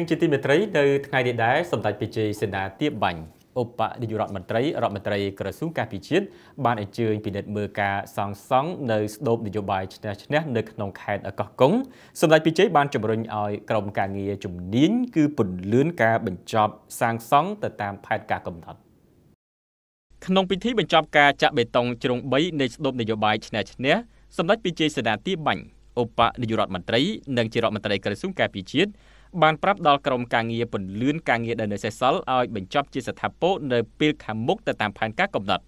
ជាទីមេត្រីនៅថ្ងៃនេះដែរសម្ដេចព្រះជ័យសេនាទាបាញ់ឧបនាយករដ្ឋមន្ត្រីរដ្ឋមន្ត្រីក្រសួងការពិជាតិបានអញ្ជើញពិនិត្យមើលការសាងសង់នៅស្ដូបនយោបាយឈ្នះឈ្នះនៅក្នុងខេត្តកោះកុងសម្ដេចព្រះជ័យបានជំរុញឲ្យក្រុមការងារជំនាញគឺពន្លឿនការបញ្ចប់សាងសង់ទៅតាមផែនការកំណត់ក្នុងពិធីបញ្ចប់ការចាក់បេតុងជ្រុង3នៃស្ដូបនយោបាយឈ្នះឈ្នះសម្ដេចព្រះជ័យសេនាទាបាញ់ឧបនាយករដ្ឋមន្ត្រីនិងជារដ្ឋមន្ត្រីក្រសួងការពិជាតិ បានប្រាប់ដល់ក្រុមការងារពន្លឿនការងារដែលនៅសេសសល់ឲ្យបញ្ចប់ជាស្ថាពរនៅពេលខាងមុខទៅតាមផែនការកំណត់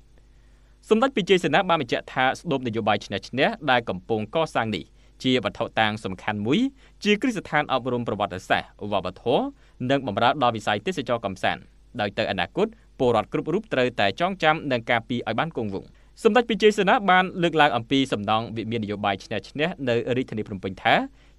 សម្ដេចព្រះជ័យសេនាបានបញ្ជាក់ថាស្ដុំនយោបាយឈ្នះឈ្នះដែលកំពុងកសាងនេះជាវត្ថុតាងសំខាន់មួយជាគ្រឹះស្ថានអប់រំប្រវត្តិសាស្ត្រវប្បធម៌និងបម្រើដល់វិស័យទេសចរកំសាន្តដោយទៅអនាគតពលរដ្ឋគ្រប់រូបត្រូវតែចងចាំនិងការពារឲ្យបានគង់វង្សសម្ដេចព្រះជ័យសេនាបានលើកឡើងអំពីសំណង់វិមាននយោបាយឈ្នះឈ្នះនៅរាជធានីភ្នំពេញថា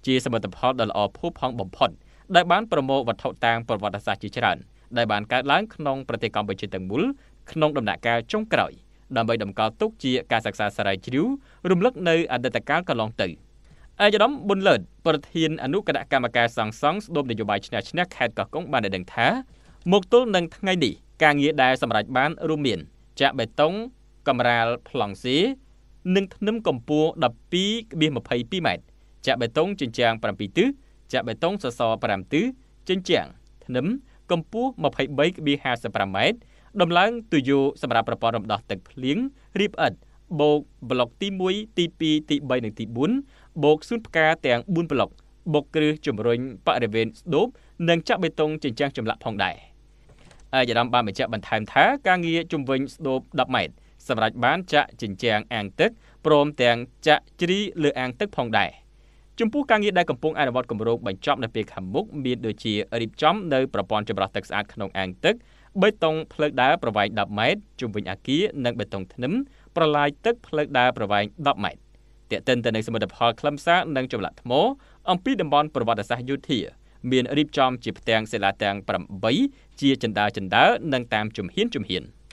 ជាសមិទ្ធផលដ៏ល្អផូរផង់បំផុត ដែលបានប្រមូលវត្ថុតាងប្រវត្តិសាស្ត្រជាច្រើនដែលបានកើតឡើងក្នុងប្រទេសកម្ពុជាទាំងមូលក្នុងដំណាក់កាលចុងក្រោយដើម្បីតម្កល់ទុកជាការសិក្សាស្រាវជ្រាវរំលឹកនៅអតីតកាលកន្លងទៅអាយដាមប៊ុនលឺតប្រធានអនុគណៈកម្មការសង្សង់ស្ដុំនយោបាយឈ្នះឈ្នះខេត្តកោះកុងបានដឹងថាមកទល់នឹងថ្ងៃនេះការងារដែលសម្រេចបានរួមមានចាក់បេតុងកម្រាលប្លង់ស៊ីនិងធ្នឹមកម្ពស់12.22ម៉ែត្រចាក់បេតុងជញ្ជាំង7ទិស ចាក់បេតុងសសរ5ទិសជញ្ជាំងធ្នឹមកម្ពស់23.55ម៉ែត្រដំឡើងទុយោសម្រាប់ប្រព័ន្ធរំដោះទឹកភ្លៀងរៀបឥតបូកប្លុកទី1ទី2ទី3និងទី4បូកសួនផ្កាទាំង4ប្លុកបុកគ្រឹះជំរុញបរិវេណស្ដូបនិងចាក់បេតុងជញ្ជាំងចម្លាក់ផងដែរអាយដាមបានបញ្ជាក់បន្ថែមថាការងារជំវិញស្ដូប10ម៉ែត្រសម្រាប់បានចាក់ជញ្ជាំងអាងទឹកព្រមទាំងចាក់ជ្រីលើអាងទឹកផងដែរ។ ចំពោះការងារដែលកំពុងអនុវត្តគម្រោងបញ្ចប់នៅពេលខាងមុខមានដូចជារៀបចំនៅប្រព័ន្ធចម្រោះទឹកស្អាតក្នុងអាងទឹកបេតុងផ្លូវដើរប្រវែង10ម៉ែត្រជុំវិញអគារនិងបេតុងធ្នឹមប្រឡាយទឹកផ្លូវដើរប្រវែង10ម៉ែត្រទាក់ទិនទៅនឹងសមិទ្ធផលខ្លឹមសារនិងចម្លាក់ថ្មអំពីតំបន់ប្រវត្តិសាស្ត្រយោធាមានរៀបចំជាផ្ទាំងសិលាទាំង8ជាចិន្តាចិន្តានិងតាមជំហានជំហាន។